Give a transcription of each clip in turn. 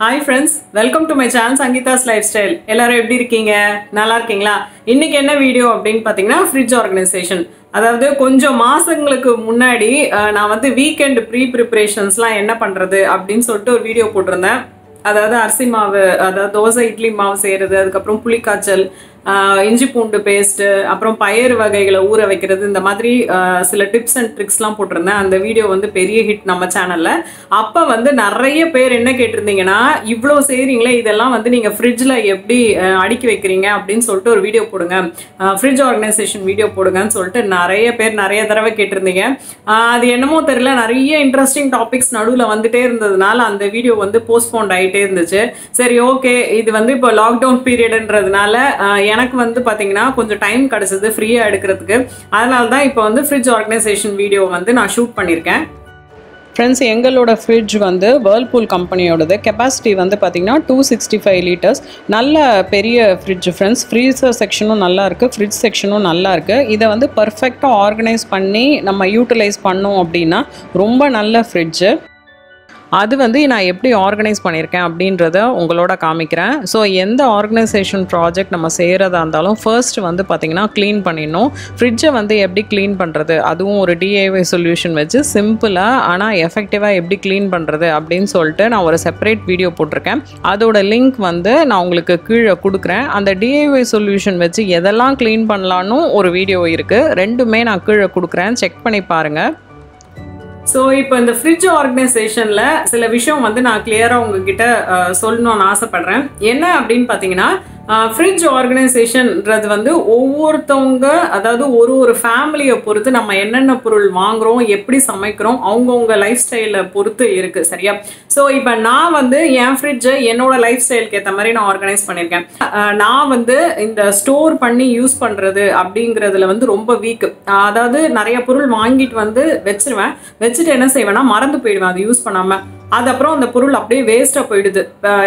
Hi friends welcome to my channel Sangeetha's lifestyle எல்லாரும் எப்படி இருக்கீங்க? நல்லா இருக்கீங்களா? இன்னைக்கு என்ன வீடியோ அப்படின்னு பார்த்தீங்கன்னா ஃப்ரிட்ஜ் ஆர்கனைசேஷன் அதாவது கொஞ்சம் மாசங்களுக்கு முன்னாடி நான் வந்து வீக்கெண்ட் ப்ரீ ப்ரிப்பரேஷன்ஸ்லாம் என்ன பண்ணுறது அப்படின்னு சொல்லிட்டு ஒரு வீடியோ போட்டிருந்தேன். அதாவது அரிசி மாவு அதாவது தோசை இட்லி மாவு செய்யறது அதுக்கப்புறம் புளிக்காய்ச்சல் இஞ்சி பூண்டு பேஸ்ட்டு அப்புறம் பயிர் வகைகளை ஊற வைக்கிறது இந்த மாதிரி சில டிப்ஸ் அண்ட் ட்ரிக்ஸ்லாம் போட்டிருந்தேன். அந்த வீடியோ வந்து பெரிய ஹிட் நம்ம சேனலில் அப்போ வந்து நிறைய பேர் என்ன கேட்டிருந்தீங்கன்னா இவ்வளோ செய்கிறீங்களே இதெல்லாம் வந்து நீங்கள் ஃப்ரிட்ஜில் எப்படி அடுக்கி வைக்கிறீங்க? அப்படின்னு சொல்லிட்டு ஒரு வீடியோ போடுங்க. ஃப்ரிட்ஜ் ஆர்கனைசேஷன் வீடியோ போடுங்கன்னு சொல்லிட்டு நிறைய பேர் நிறைய தடவை கேட்டிருந்தீங்க. அது என்னமோ தெரியல நிறைய இன்ட்ரெஸ்டிங் டாபிக்ஸ் நடுவில் வந்துட்டே இருந்ததுனால அந்த வீடியோ வந்து போஸ்ட்போண்ட் ஆகிட்டே இருந்துச்சு. சரி ஓகே இது வந்து இப்போ லாக்டவுன் பீரியடுன்றதுனால எனக்கு வந்து பார்த்தீங்கன்னா கொஞ்சம் டைம் கிடச்சிது ஃப்ரீயாக எடுக்கிறதுக்கு. அதனால தான் இப்போ வந்து ஃப்ரிட்ஜ் ஆர்கனைசேஷன் வீடியோ வந்து நான் ஷூட் பண்ணியிருக்கேன் ஃப்ரெண்ட்ஸ் எங்களோட ஃப்ரிட்ஜ் வந்து வேர்ல்பூல் கம்பெனியோடது கெப்பாசிட்டி வந்து பார்த்தீங்கன்னா டூ சிக்ஸ்டி ஃபைவ் லிட்டர்ஸ் நல்ல பெரிய ஃப்ரிட்ஜ் ஃப்ரெண்ட்ஸ் ஃப்ரீசர் செக்ஷனும் நல்லா இருக்குது ஃப்ரிட்ஜ் செக்ஷனும் நல்லா இருக்குது இதை வந்து பர்ஃபெக்டாக ஆர்கனைஸ் பண்ணி நம்ம யூட்டிலைஸ் பண்ணோம் அப்படின்னா ரொம்ப நல்ல ஃப்ரிட்ஜு அது வந்து நான் எப்படி ஆர்கனைஸ் பண்ணியிருக்கேன் அப்படின்றத உங்களோட காமிக்கிறேன். ஸோ எந்த ஆர்கனைசேஷன் ப்ராஜெக்ட் நம்ம செய்கிறதா இருந்தாலும் ஃபர்ஸ்ட் வந்து பார்த்திங்கன்னா க்ளீன் பண்ணிடணும். ஃப்ரிட்ஜை வந்து எப்படி க்ளீன் பண்ணுறது அதுவும் ஒரு டிஐஒய் சொல்யூஷன் வச்சு சிம்பிளாக ஆனால் எஃபெக்டிவாக எப்படி க்ளீன் பண்ணுறது அப்படின்னு சொல்லிட்டு நான் ஒரு செப்பரேட் வீடியோ போட்டிருக்கேன். அதோட லிங்க் வந்து நான் உங்களுக்கு கீழே கொடுக்குறேன். அந்த டிஐஒய் சொல்யூஷன் வச்சு எதெல்லாம் க்ளீன் பண்ணலான்னு ஒரு வீடியோ இருக்குது ரெண்டுமே நான் கீழே கொடுக்குறேன். செக் பண்ணி பாருங்கள் ஸோ இப்போ இந்த ஃப்ரிட்ஜ் ஆர்கனைசேஷனில் சில விஷயம் வந்து நான் கிளியராக உங்ககிட்ட சொல்லணும்னு ஆசைப்படுறேன். என்ன அப்படின்னு பார்த்தீங்கன்னா ஃப்ரிட்ஜ் ஆர்கனைசேஷன்ன்றது வந்து ஒவ்வொருத்தவங்க அதாவது ஒரு ஒரு ஃபேமிலியை பொறுத்து நம்ம என்னென்ன பொருள் வாங்குறோம் எப்படி சமைக்கிறோம் அவங்கவுங்க லைஃப் ஸ்டைலை பொறுத்து இருக்குது சரியா? ஸோ இப்போ நான் வந்து என் ஃப்ரிட்ஜை என்னோட லைஃப் ஸ்டைலுக்கு ஏற்ற மாதிரி நான் ஆர்கனைஸ் பண்ணியிருக்கேன் நான் வந்து இந்த ஸ்டோர் பண்ணி யூஸ் பண்ணுறது அப்படிங்கிறதுல வந்து ரொம்ப வீக் அதாவது நிறைய பொருள் வாங்கிட்டு வந்து வச்சிருவேன். வச்சுட்டு என்ன செய்வேன்னா மறந்து போயிடுவேன். அது யூஸ் பண்ணாமல் அது அப்புறம் அந்த பொருள் அப்படியே வேஸ்ட்டாக போயிடுது.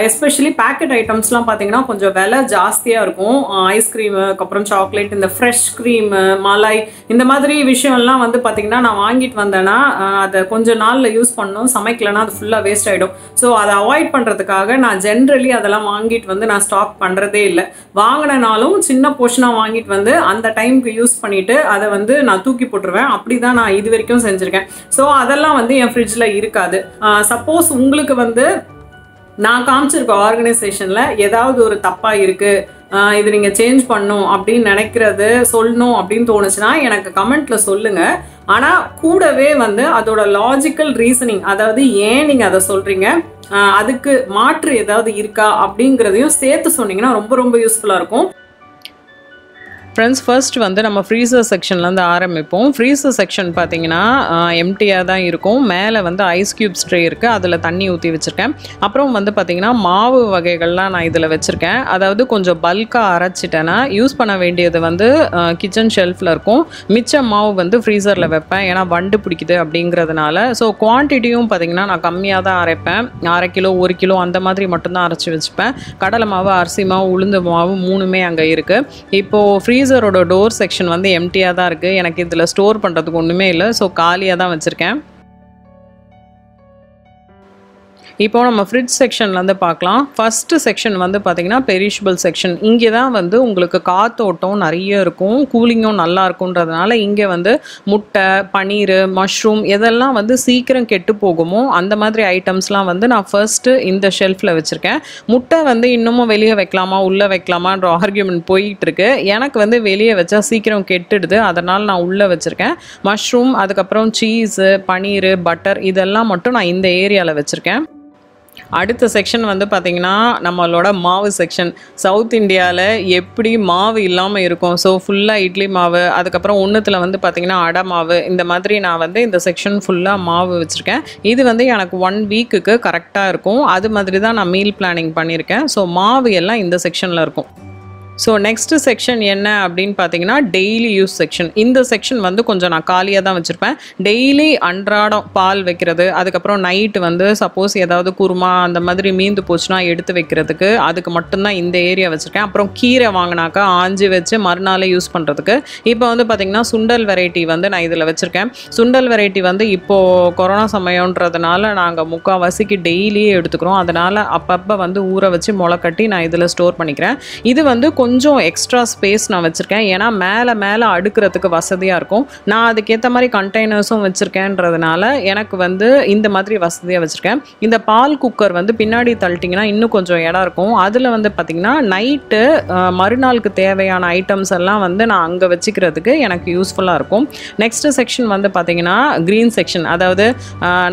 எஸ்பெஷலி பேக்கெட் ஐட்டம்ஸ்லாம் பார்த்தீங்கன்னா கொஞ்சம் விலை ஜாஸ்தியாக இருக்கும். ஐஸ்கிரீமு அதுக்கப்புறம் சாக்லேட் இந்த ஃப்ரெஷ் க்ரீமு மலாய் இந்த மாதிரி விஷயம்லாம் வந்து பார்த்தீங்கன்னா நான் வாங்கிட்டு வந்தேன்னா அதை கொஞ்ச நாளில் யூஸ் பண்ணணும். சமைக்கலைன்னா அது ஃபுல்லாக வேஸ்ட் ஆகிடும் ஸோ அதை அவாய்ட் பண்ணுறதுக்காக நான் ஜென்ரலி அதெல்லாம் வாங்கிட்டு வந்து நான் ஸ்டாக் பண்ணுறதே இல்லை. வாங்கினாலும் சின்ன போர்ஷனாக வாங்கிட்டு வந்து அந்த டைமுக்கு யூஸ் பண்ணிட்டு அதை வந்து நான் தூக்கி போட்டுருவேன். அப்படி தான் நான் இது வரைக்கும் செஞ்சுருக்கேன். ஸோ அதெல்லாம் வந்து என் ஃப்ரிட்ஜில் இருக்காது. சப்போஸ் சப்போஸ் உங்களுக்கு வந்து நான் காமிச்சிருக்க ஆர்கனைசேஷனில் ஏதாவது ஒரு தப்பாக இருக்குது இது நீங்கள் சேஞ்ச் பண்ணும் அப்படின்னு நினைக்கிறது சொல்லணும் அப்படின்னு தோணுச்சுன்னா எனக்கு கமெண்ட்ல சொல்லுங்கள் ஆனால் கூடவே வந்து அதோட லாஜிக்கல் ரீசனிங் அதாவது ஏன் நீங்கள் அதை சொல்கிறீங்க அதுக்கு மாற்று ஏதாவது இருக்கா அப்படிங்கிறதையும் சேர்த்து சொன்னீங்கன்னா ரொம்ப ரொம்ப யூஸ்ஃபுல்லாக இருக்கும். ஃப்ரெண்ட்ஸ் ஃபர்ஸ்ட் வந்து நம்ம ஃப்ரீசர் செக்ஷன்லேருந்து ஆரம்பிப்போம். ஃப்ரீசர் செக்ஷன் பார்த்தீங்கன்னா எம்டியாக தான் இருக்கும். மேலே வந்து ஐஸ் க்யூப்ஸ் ட்ரே இருக்குது அதில் தண்ணி ஊற்றி வச்சுருக்கேன். அப்புறம் வந்து பார்த்தீங்கன்னா மாவு வகைகள்லாம் நான் இதில் வச்சுருக்கேன். அதாவது கொஞ்சம் பல்காக அரைச்சிட்டேன்னா யூஸ் பண்ண வேண்டியது வந்து கிச்சன் ஷெல்ஃபில் இருக்கும். மிச்ச மாவு வந்து ஃப்ரீசரில் வைப்பேன். ஏன்னா வண்டு பிடிக்குது அப்படிங்கிறதுனால. ஸோ குவான்டிட்டியும் பார்த்தீங்கன்னா நான் கம்மியாக தான் அரைப்பேன். அரை கிலோ ஒரு கிலோ அந்த மாதிரி மட்டும்தான் அரைச்சி வச்சுப்பேன். கடலை மாவு அரிசி மாவு உளுந்து மாவு மூணுமே அங்கே இருக்குது இப்போது ஃப்ரீசரோட டோர் செக்ஷன் வந்து எம்டியாக தான் இருக்குது எனக்கு இதில் ஸ்டோர் பண்ணுறதுக்கு ஒன்றுமே இல்லை. ஸோ காலியாக தான் வச்சுருக்கேன். இப்போ நம்ம ஃப்ரிட்ஜ் செக்ஷன்லேருந்து பார்க்கலாம். ஃபஸ்ட்டு செக்ஷன் வந்து பார்த்திங்கன்னா பெரிஷபிள் செக்ஷன் இங்கே தான் வந்து உங்களுக்கு காத்தோட்டம் நிறைய இருக்கும். கூலிங்கும் நல்லா இருக்குன்றதுனால இங்கே வந்து முட்டை பன்னீர் மஷ்ரூம் எதெல்லாம் வந்து சீக்கிரம் கெட்டு போகுமோ அந்த மாதிரி ஐட்டம்ஸ்லாம் வந்து நான் ஃபர்ஸ்ட்டு இந்த ஷெல்ஃபில் வச்சுருக்கேன். முட்டை வந்து இன்னமும் வெளியே வைக்கலாமா உள்ளே வைக்கலாமான்ற ஆர்கியூமெண்ட் போயிட்டுருக்கு. எனக்கு வந்து வெளியே வச்சா சீக்கிரம் கெட்டுடுது. அதனால் நான் உள்ளே வச்சுருக்கேன். மஷ்ரூம் அதுக்கப்புறம் சீஸு பன்னீர் பட்டர் இதெல்லாம் மட்டும் நான் இந்த ஏரியாவில் வச்சுருக்கேன். அடுத்த செக்ஷன் வந்து பார்த்திங்கன்னா நம்மளோட மாவு செக்ஷன் சவுத் இந்தியாவில் எப்படி மாவு இல்லாமல் இருக்கும்? ஸோ ஃபுல்லாக இட்லி மாவு அதுக்கப்புறம் ஒன்றுத்தில் வந்து பார்த்திங்கன்னா அடை மாவு இந்த மாதிரி நான் வந்து இந்த செக்ஷன் ஃபுல்லாக மாவு வச்சுருக்கேன். இது வந்து எனக்கு ஒன் வீக்குக்கு கரெக்டாக இருக்கும். அது மாதிரி தான் நான் மீல் பிளானிங் பண்ணியிருக்கேன் ஸோ மாவு எல்லாம் இந்த செக்ஷனில் இருக்கும். ஸோ நெக்ஸ்ட் செக்ஷன் என்ன அப்படின்னு பார்த்தீங்கன்னா டெய்லி யூஸ் செக்ஷன் இந்த செக்ஷன் வந்து கொஞ்சம் நான் காலியாக தான் வச்சுருப்பேன். டெய்லி அன்றாடம் பால் வைக்கிறது அதுக்கப்புறம் நைட்டு வந்து சப்போஸ் ஏதாவது குருமா அந்த மாதிரி மீந்து போச்சுன்னா எடுத்து வைக்கிறதுக்கு அதுக்கு மட்டும்தான் இந்த ஏரியா வச்சுருக்கேன். அப்புறம் கீரை வாங்கினாக்கா ஆஞ்சி வச்சு மறுநாள் யூஸ் பண்ணுறதுக்கு இப்போ வந்து பார்த்திங்கன்னா சுண்டல் வெரைட்டி வந்து நான் இதில் வச்சுருக்கேன். சுண்டல் வெரைட்டி வந்து இப்போது கொரோனா சமயம்ன்றதுனால நாங்கள் முக்கால்வாசிக்கு டெய்லியே எடுத்துக்கிறோம். அதனால் அப்பப்போ வந்து ஊற வச்சு முளை கட்டி நான் இதில் ஸ்டோர் பண்ணிக்கிறேன். இது வந்து கொஞ்சம் கொஞ்சம் எக்ஸ்ட்ரா ஸ்பேஸ் நான் வச்சுருக்கேன். ஏன்னா மேலே மேலே அடுக்கிறதுக்கு வசதியாக இருக்கும். நான் அதுக்கேற்ற மாதிரி கண்டெய்னர்ஸும் வச்சுருக்கேன்றதுனால எனக்கு வந்து இந்த மாதிரி வசதியாக வச்சுருக்கேன். இந்த பால் குக்கர் வந்து பின்னாடி தள்ளிட்டிங்கன்னா இன்னும் கொஞ்சம் இடம் இருக்கும். அதில் வந்து பார்த்திங்கன்னா நைட்டு மறுநாளுக்கு தேவையான ஐட்டம்ஸ் எல்லாம் வந்து நான் அங்கே வச்சுக்கிறதுக்கு எனக்கு யூஸ்ஃபுல்லாக இருக்கும். நெக்ஸ்ட்டு செக்ஷன் வந்து பார்த்திங்கன்னா க்ரீன் செக்ஷன் அதாவது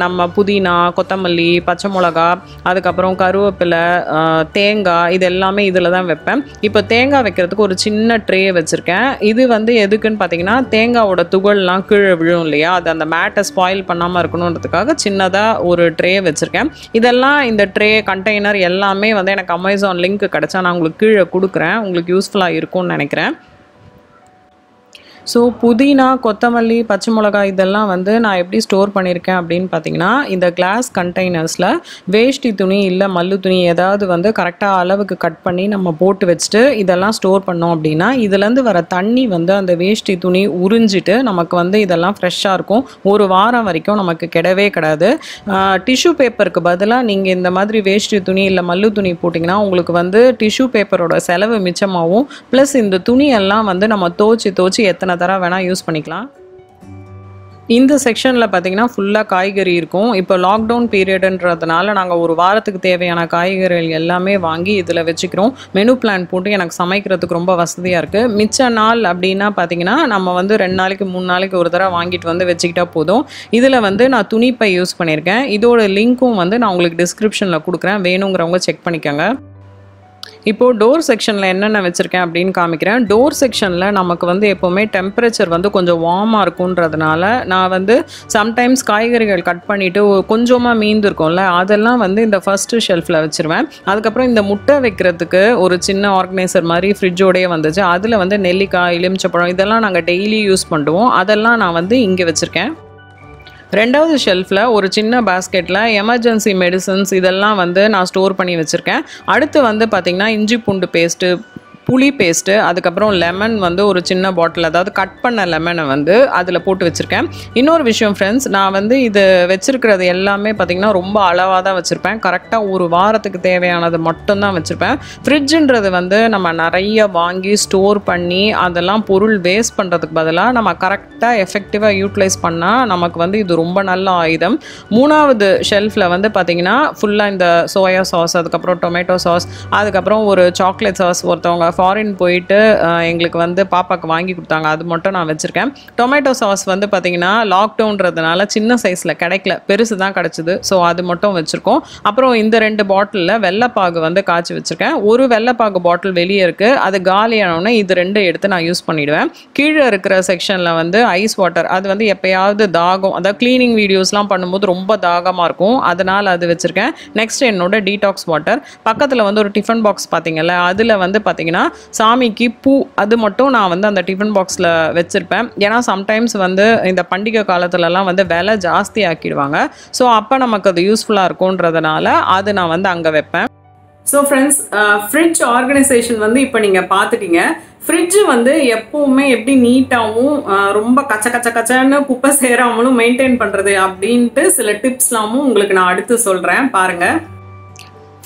நம்ம புதினா கொத்தமல்லி பச்சை மிளகா அதுக்கப்புறம் கருவேப்பிலை தேங்காய் இது எல்லாமே இதில் தான் வைப்பேன். இப்போ தேங்காய் வைக்கிறதுக்கு ஒரு சின்ன ட்ரே வச்சுருக்கேன். இது வந்து எதுக்குன்னு பார்த்தீங்கன்னா தேங்காவோட துகள்லாம் கீழே விழும் இல்லையா? அது அந்த மேட்டை ஸ்பாயில் பண்ணாமல் இருக்கணுன்றதுக்காக சின்னதாக ஒரு ட்ரே வச்சுருக்கேன். இதெல்லாம் இந்த ட்ரே கண்டெய்னர் எல்லாமே வந்து எனக்கு அமேசான் லிங்க் கிடச்சா நான் உங்களுக்கு கீழே கொடுக்குறேன். உங்களுக்கு யூஸ்ஃபுல்லாக இருக்கும்னு நினைக்கிறேன். ஸோ புதினா கொத்தமல்லி பச்சை மிளகாய் இதெல்லாம் வந்து நான் எப்படி ஸ்டோர் பண்ணியிருக்கேன் அப்படின்னு பார்த்தீங்கன்னா இந்த கிளாஸ் கண்டெய்னர்ஸில் வேஷ்டி துணி இல்லை மல்லு துணி ஏதாவது வந்து கரெக்டாக அளவுக்கு கட் பண்ணி நம்ம போட்டு வச்சுட்டு இதெல்லாம் ஸ்டோர் பண்ணோம் அப்படின்னா இதுலேருந்து வர தண்ணி வந்து அந்த வேஷ்டி துணி உறிஞ்சிட்டு நமக்கு வந்து இதெல்லாம் ஃப்ரெஷ்ஷாக இருக்கும். ஒரு வாரம் வரைக்கும் நமக்கு கிடவே கிடாது. டிஷ்யூ பேப்பருக்கு பதிலாக நீங்கள் இந்த மாதிரி வேஷ்டி துணி இல்லை மல்லு துணி போட்டிங்கன்னா உங்களுக்கு வந்து டிஷ்யூ பேப்பரோட செலவு மிச்சமாகவும் ப்ளஸ் இந்த துணியெல்லாம் வந்து நம்ம தோச்சி தோச்சி எத்தனை தடவை வேணால் யூஸ் பண்ணிக்கலாம். இந்த செக்ஷனில் பார்த்தீங்கன்னா ஃபுல்லாக காய்கறி இருக்கும். இப்போ லாக்டவுன் பீரியடுன்றதுனால நாங்கள் ஒரு வாரத்துக்கு தேவையான காய்கறிகள் எல்லாமே வாங்கி இதில் வச்சுக்கிறோம். மெனு பிளான் போட்டு எனக்கு சமைக்கிறதுக்கு ரொம்ப வசதியாக இருக்குது மிச்ச நாள் அப்படின்னா பார்த்தீங்கன்னா நம்ம வந்து ரெண்டு நாளைக்கு மூணு நாளைக்கு ஒரு தடவை வாங்கிட்டு வந்து வச்சுக்கிட்டா போதும். இதில் வந்து நான் துணிப்பை யூஸ் பண்ணியிருக்கேன். இதோட லிங்க்கும் வந்து நான் உங்களுக்கு டிஸ்கிரிப்ஷனில் கொடுக்குறேன். வேணுங்கிறவங்க செக் பண்ணிக்கோங்க. இப்போது டோர் செக்ஷனில் என்னென்ன வச்சுருக்கேன் அப்படின்னு காமிக்கிறேன். டோர் செக்ஷனில் நமக்கு வந்து எப்போவுமே டெம்பரேச்சர் வந்து கொஞ்சம் வார்மாக இருக்குன்றதுனால நான் வந்து சம்டைம்ஸ் காய்கறிகள் கட் பண்ணிவிட்டு கொஞ்சமாக மீந்துருக்கோம்ல அதெல்லாம் வந்து இந்த ஃபஸ்ட்டு ஷெல்ஃபில் வச்சுருவேன். அதுக்கப்புறம் இந்த முட்டை வைக்கிறதுக்கு ஒரு சின்ன ஆர்கனைசர் மாதிரி ஃப்ரிட்ஜோடயே வந்துச்சு. அதில் வந்து நெல்லிக்காய் எலுமிச்சப்பழம் இதெல்லாம் நாங்கள் டெய்லி யூஸ் பண்ணுவோம். அதெல்லாம் நான் வந்து இங்கே வச்சுருக்கேன். ரெண்டாவது ஷெல்ஃபில் ஒரு சின்ன பாஸ்கெட்டில் எமர்ஜென்சி மெடிசன்ஸ் இதெல்லாம் வந்து நான் ஸ்டோர் பண்ணி வச்சுருக்கேன். அடுத்து வந்து பார்த்திங்கன்னா இஞ்சி பூண்டு பேஸ்ட்டு புளி பேஸ்ட்டு அதுக்கப்புறம் லெமன் வந்து ஒரு சின்ன பாட்டில் அதாவது கட் பண்ண லெமனை வந்து அதில் போட்டு வச்சுருக்கேன். இன்னொரு விஷயம் ஃப்ரெண்ட்ஸ் நான் வந்து இது வச்சுருக்கிறது எல்லாமே பார்த்திங்கன்னா ரொம்ப அளவாக தான் வச்சுருப்பேன். கரெக்டாக ஒரு வாரத்துக்கு தேவையானது மட்டும்தான் வச்சுருப்பேன். ஃப்ரிட்ஜுன்றது வந்து நம்ம நிறைய வாங்கி ஸ்டோர் பண்ணி அதெல்லாம் பொருள் வேஸ்ட் பண்ணுறதுக்கு பதிலாக நம்ம கரெக்டாக எஃபெக்டிவாக யூட்டிலைஸ் பண்ணால் நமக்கு வந்து இது ரொம்ப நல்ல ஆயுதம். மூணாவது ஷெல்ஃபில் வந்து பார்த்திங்கன்னா ஃபுல்லாக இந்த சோயா சாஸ் அதுக்கப்புறம் டொமேட்டோ சாஸ் அதுக்கப்புறம் ஒரு சாக்லேட் சாஸ் ஒருத்தவங்க ஃபாரின் போயிட்டு எங்களுக்கு வந்து பாப்பாக்கு வாங்கி கொடுத்தாங்க. அது மட்டும் நான் வச்சுருக்கேன். டொமேட்டோ சாஸ் வந்து பார்த்திங்கன்னா லாக்டவுன்றதுனால சின்ன சைஸில் கிடைக்கல. பெருசு தான் கிடச்சிது. ஸோ அது மட்டும் வச்சுருக்கோம். அப்புறம் இந்த ரெண்டு பாட்டிலில் வெள்ளைப்பாகு வந்து காய்ச்சி வச்சுருக்கேன். ஒரு வெள்ளைப்பாகு பாட்டில் வெளியே இருக்குது அது காலியானோடனே இது ரெண்டு எடுத்து நான் யூஸ் பண்ணிவிடுவேன் கீழே இருக்கிற செக்ஷனில் வந்து ஐஸ் வாட்டர் அது வந்து எப்போயாவது தாகம். அதாவது க்ளீனிங் வீடியோஸ்லாம் பண்ணும்போது ரொம்ப தாகமாக இருக்கும். அதனால் அது வச்சுருக்கேன். நெக்ஸ்ட் என்னோட டீடாக்ஸ் வாட்டர் பக்கத்தில் வந்து ஒரு டிஃபன் பாக்ஸ் பார்த்தீங்கல்ல அதில் வந்து பார்த்தீங்கன்னா சாமிக்கு பூ அது மட்டும் நான் வந்து அந்த டிஃபன் பாக்ஸில் வச்சுருப்பேன். ஏன்னா சம்டைம்ஸ் வந்து இந்த பண்டிகை காலத்துலலாம் வந்து விலை ஜாஸ்தி ஆக்கிடுவாங்க. ஸோ அப்போ நமக்கு அது யூஸ்ஃபுல்லாக இருக்கும்ன்றதுனால அது நான் வந்து அங்கே வைப்பேன். ஸோ ஃப்ரெண்ட்ஸ் ஃப்ரிட்ஜ் ஆர்கனைசேஷன் வந்து இப்போ நீங்கள் பார்த்துட்டீங்க ஃப்ரிட்ஜ் வந்து எப்பவுமே எப்படி நீட்டாகவும் ரொம்ப கச்ச கச்ச கச்சன்னு குப்பை சேராமலும் மெயின்டைன் பண்ணுறது அப்படின்ட்டு சில டிப்ஸ்லாமும் உங்களுக்கு நான் அடுத்து சொல்கிறேன் பாருங்கள்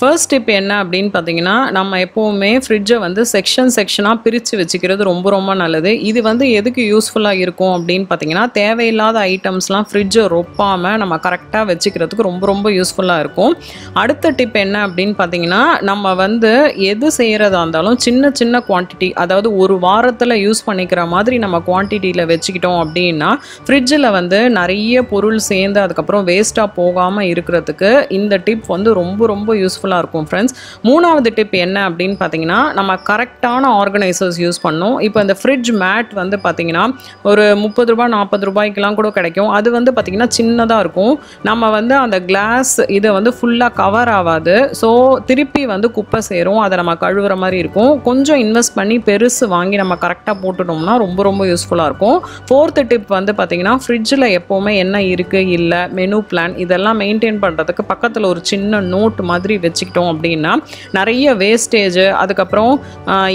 ஃபர்ஸ்ட் டிப் என்ன அப்படின்னு பார்த்தீங்கன்னா நம்ம எப்போவுமே ஃப்ரிட்ஜை வந்து செக்ஷன் செக்ஷனாக பிரித்து வச்சுக்கிறது ரொம்ப ரொம்ப நல்லது. இது வந்து எதுக்கு யூஸ்ஃபுல்லாக இருக்கும் அப்படின்னு பார்த்தீங்கன்னா தேவையில்லாத ஐட்டம்ஸ்லாம் ஃப்ரிட்ஜை ரொப்பாமல் நம்ம கரெக்டாக வச்சுக்கிறதுக்கு ரொம்ப ரொம்ப யூஸ்ஃபுல்லாக இருக்கும். அடுத்த டிப் என்ன அப்படின்னு பார்த்தீங்கன்னா நம்ம வந்து எது செய்கிறதா இருந்தாலும் சின்ன சின்ன குவான்டிட்டி அதாவது ஒரு வாரத்தில் யூஸ் பண்ணிக்கிற மாதிரி நம்ம குவான்டிட்டியில் வச்சுக்கிட்டோம் அப்படின்னா ஃப்ரிட்ஜில் வந்து நிறைய பொருள் சேர்ந்து அதுக்கப்புறம் வேஸ்ட்டாக போகாமல் இருக்கிறதுக்கு இந்த டிப் வந்து ரொம்ப ரொம்ப யூஸ்ஃபுல்லாக நல்லாயிருக்கும் இருக்கும் ஃப்ரெண்ட்ஸ் மூணாவது டிப் என்ன அப்படின்னு பார்த்தீங்கன்னா நம்ம கரெக்டான ஆர்கனைசர்ஸ் யூஸ் பண்ணோம் இப்போ இந்த ஃப்ரிட்ஜ் மேட் வந்து பார்த்தீங்கன்னா ஒரு முப்பது ரூபாய் நாற்பது ரூபாய்க்கெலாம் கூட கிடைக்கும். அது வந்து பார்த்திங்கன்னா சின்னதாக இருக்கும். நம்ம வந்து அந்த கிளாஸ் இதை வந்து ஃபுல்லாக கவர் ஆகாது. ஸோ திருப்பி வந்து குப்பை சேரும். அதை நம்ம கழுவுற மாதிரி இருக்கும். கொஞ்சம் இன்வெஸ்ட் பண்ணி பெருசு வாங்கி நம்ம கரெக்டாக போட்டுட்டோம்னா ரொம்ப ரொம்ப யூஸ்ஃபுல்லாக இருக்கும். ஃபோர்த்து டிப் வந்து பார்த்திங்கன்னா ஃப்ரிட்ஜில் எப்போவுமே என்ன இருக்குது இல்லை மெனு பிளான் இதெல்லாம் மெயின்டைன் பண்ணுறதுக்கு பக்கத்தில் ஒரு சின்ன நோட் மாதிரி வச்சுக்கிட்டோம் அப்படின்னா நிறைய வேஸ்டேஜ் அதுக்கப்புறம்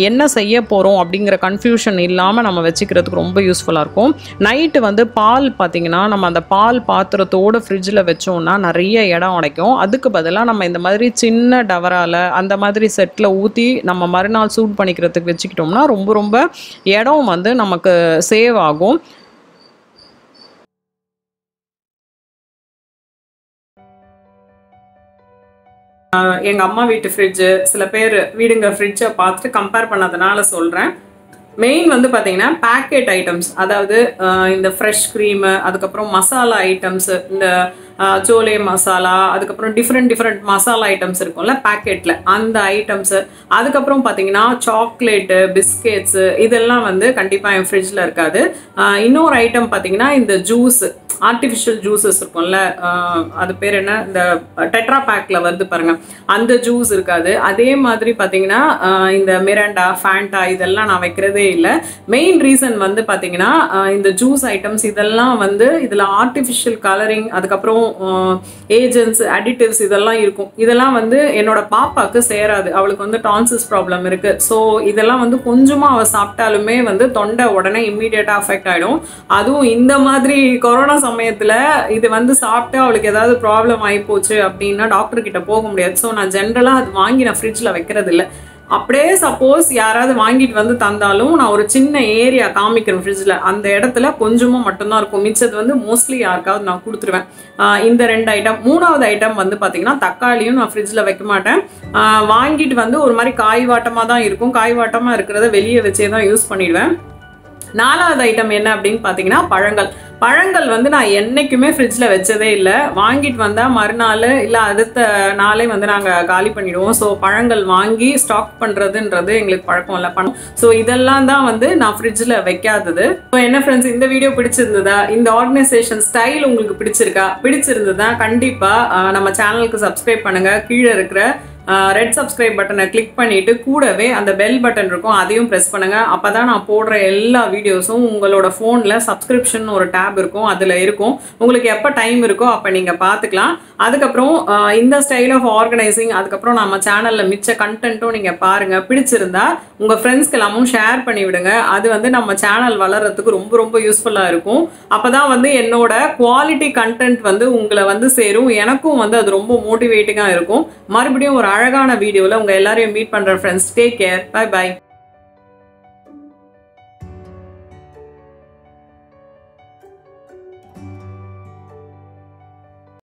என்ன செய்ய போகிறோம் அப்படிங்கிற கன்ஃபியூஷன் இல்லாமல் நம்ம வச்சுக்கிறதுக்கு ரொம்ப யூஸ்ஃபுல்லாக இருக்கும். நைட்டு வந்து பால் பார்த்திங்கன்னா நம்ம அந்த பால் பாத்திரத்தோடு ஃப்ரிட்ஜில் வச்சோம்னா நிறைய இடம் உடைக்கும் அதுக்கு பதிலாக நம்ம இந்த மாதிரி சின்ன டவரால் அந்த மாதிரி செட்டில் ஊற்றி நம்ம மறுநாள் சூட் பண்ணிக்கிறதுக்கு வச்சுக்கிட்டோம்னா ரொம்ப ரொம்ப இடம் வந்து நமக்கு சேவ் ஆகும். எங்கள் அம்மா வீட்டு ஃப்ரிட்ஜு சில பேர் வீடுங்க ஃப்ரிட்ஜை பார்த்துட்டு கம்பேர் பண்ணதுனால சொல்கிறேன் மெயின் வந்து பார்த்தீங்கன்னா பேக்கெட் ஐட்டம்ஸ் அதாவது இந்த ஃப்ரெஷ் க்ரீமு அதுக்கப்புறம் மசாலா ஐட்டம்ஸ் இந்த சோலே மசாலா அதுக்கப்புறம் டிஃப்ரெண்ட் டிஃப்ரெண்ட் மசாலா ஐட்டம்ஸ் இருக்கும்ல பேக்கெட்டில் அந்த ஐட்டம்ஸு அதுக்கப்புறம் பார்த்தீங்கன்னா சாக்லேட்டு பிஸ்கெட்ஸு இதெல்லாம் வந்து கண்டிப்பாக என் ஃப்ரிட்ஜில் இருக்காது. இன்னொரு ஐட்டம் பார்த்தீங்கன்னா இந்த ஜூஸ் ஆர்டிஃபிஷியல் ஜூஸஸ் இருக்கும்ல அது பேர் என்ன? இந்த டெட்ரா பேக்கில் வருது பாருங்க. அந்த ஜூஸ் இருக்காது. அதே மாதிரி பார்த்தீங்கன்னா இந்த மிரண்டா ஃபேண்டா இதெல்லாம் நான் வைக்கிறதே இல்லை. மெயின் ரீசன் வந்து பார்த்தீங்கன்னா இந்த ஜூஸ் ஐட்டம்ஸ் இதெல்லாம் வந்து இதில் ஆர்டிஃபிஷியல் கலரிங் அதுக்கப்புறம் ஏஜென்ட்ஸ் அடிட்டிவ்ஸ் இதெல்லாம் இருக்கும். இதெல்லாம் வந்து என்னோட பாப்பாக்கு சேராது. அவளுக்கு வந்து டான்சிஸ் ப்ராப்ளம் இருக்கு. ஸோ இதெல்லாம் வந்து கொஞ்சமாக அவள் சாப்பிட்டாலுமே வந்து தொண்டை உடனே இம்மீடியட்டாக அஃபெக்ட் ஆகிடும் அதுவும் இந்த மாதிரி கொரோனா சமயத்தில் இது வந்து சாப்பிட்டு அவளுக்கு ஏதாவது ப்ராப்ளம் ஆகி போச்சு அப்படின்னா டாக்டர் கிட்ட போக முடியாது. ஸோ நான் ஜென்ரலாக அது வாங்கி நான் ஃப்ரிட்ஜில் வைக்கிறது இல்லை அப்படியே சப்போஸ் யாராவது வாங்கிட்டு வந்து தந்தாலும் நான் ஒரு சின்ன ஏரியா காமிக்கிறேன் ஃப்ரிட்ஜில் அந்த இடத்துல கொஞ்சமாக மட்டும்தான் இருக்கும். மிச்சது வந்து மோஸ்ட்லி யாருக்காவது நான் கொடுத்துருவேன். இந்த ரெண்டு ஐட்டம் மூணாவது ஐட்டம் வந்து பார்த்தீங்கன்னா தக்காளியும் நான் ஃப்ரிட்ஜில் வைக்க மாட்டேன். வாங்கிட்டு வந்து ஒரு மாதிரி காய் வாட்டமாக தான் இருக்கும். காய் வாட்டமாக இருக்கிறத வெளியே வச்சே தான் யூஸ் பண்ணிடுவேன். நாலாவது ஐட்டம் என்ன அப்படின்னு பார்த்தீங்கன்னா பழங்கள். பழங்கள் வந்து நான் என்னைக்குமே ஃப்ரிட்ஜில் வச்சதே இல்லை. வாங்கிட்டு வந்தால் மறுநாள் இல்லை அடுத்த நாளே வந்து நாங்கள் காலி பண்ணிடுவோம். ஸோ பழங்கள் வாங்கி ஸ்டாக் பண்ணுறதுன்றது எங்களுக்கு பழக்கம் இல்லை. பணம். ஸோ இதெல்லாம் தான் வந்து நான் ஃப்ரிட்ஜில் வைக்காதது. ஸோ என்ன ஃப்ரெண்ட்ஸ் இந்த வீடியோ பிடிச்சிருந்ததா? இந்த ஆர்கனைசேஷன் ஸ்டைல் உங்களுக்கு பிடிச்சிருக்கா? பிடிச்சிருந்ததா கண்டிப்பாக நம்ம சேனலுக்கு சப்ஸ்கிரைப் பண்ணுங்கள் கீழே இருக்கிற ரெட் சப்ஸ்கிரைப் பட்டனை கிளிக் பண்ணிட்டு கூடவே அந்த பெல் பட்டன் இருக்கும் அதையும் ப்ரெஸ் பண்ணுங்க. அப்பதான் நான் போடுற எல்லா வீடியோஸும் உங்களோட ஃபோனில் சப்ஸ்கிரிப்ஷன் ஒரு டேப் இருக்கும் அதில் இருக்கும். உங்களுக்கு எப்போ டைம் இருக்கோ அப்போ நீங்கள் பார்த்துக்கலாம் அதுக்கப்புறம் இந்த ஸ்டைல் ஆஃப் ஆர்கனைசிங் அதுக்கப்புறம் நம்ம சேனலில் மிச்ச கண்டென்ட்டும் நீங்கள் பாருங்கள் பிடிச்சிருந்தா உங்கள் ஃப்ரெண்ட்ஸ்க்கு எல்லாமும் ஷேர் பண்ணி விடுங்க. அது வந்து நம்ம சேனல் வளர்கிறதுக்கு ரொம்ப ரொம்ப யூஸ்ஃபுல்லாக இருக்கும். அப்போ தான் வந்து என்னோட குவாலிட்டி கண்டென்ட் வந்து உங்களை வந்து சேரும். எனக்கும் வந்து அது ரொம்ப மோட்டிவேட்டிங்காக இருக்கும். மறுபடியும் ஒரு அழகான வீடியோவில் உங்கள் எல்லாரையும் மீட் பண்ணுற friends take care bye bye